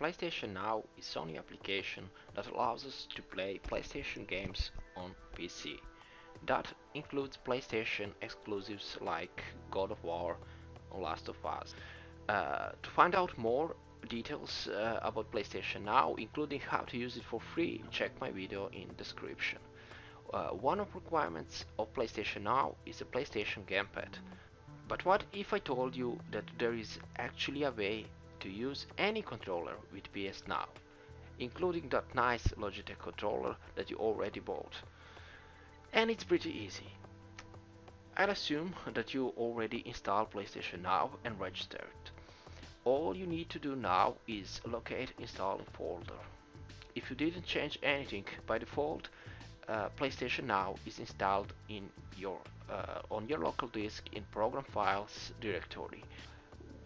PlayStation Now is Sony application that allows us to play PlayStation games on PC. That includes PlayStation exclusives like God of War or Last of Us. Uh, to find out more details uh, about PlayStation Now, including how to use it for free, check my video in description. Uh, one of requirements of PlayStation Now is a PlayStation gamepad. But what if I told you that there is actually a way to use any controller with PS Now, including that nice Logitech controller that you already bought? And it's pretty easy. I'll assume that you already installed PlayStation Now and registered. All you need to do now is locate installing folder. If you didn't change anything by default, uh, PlayStation Now is installed in your uh, on your local disk in program files directory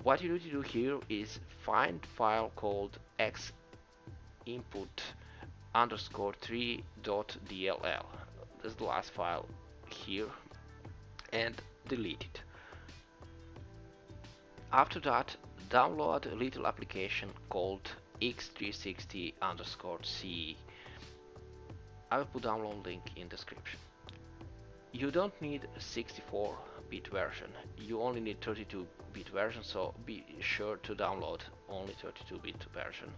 what you need to do here is find file called x input underscore 3.dll that's the last file here and delete it. After that download a little application called x360 underscore c. I will put download link in description. You don't need 64 bit version. You only need 32 bit version, so be sure to download only 32 bit version.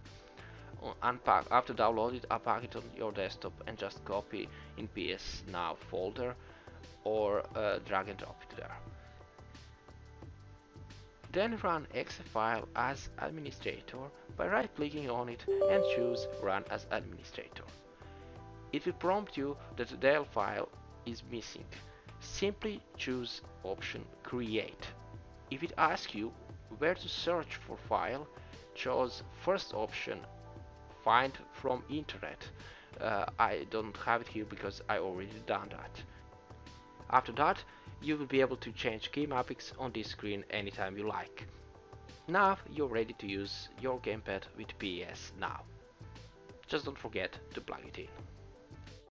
Uh, unpack after download it, unpack it on your desktop and just copy in PS Now folder or uh, drag and drop it there. Then run exe file as administrator by right clicking on it and choose run as administrator. It will prompt you that the file is missing Simply choose option create. If it asks you where to search for file, choose first option find from internet. Uh, I don't have it here because I already done that. After that, you will be able to change game mappings on this screen anytime you like. Now you're ready to use your gamepad with PS Now. Just don't forget to plug it in.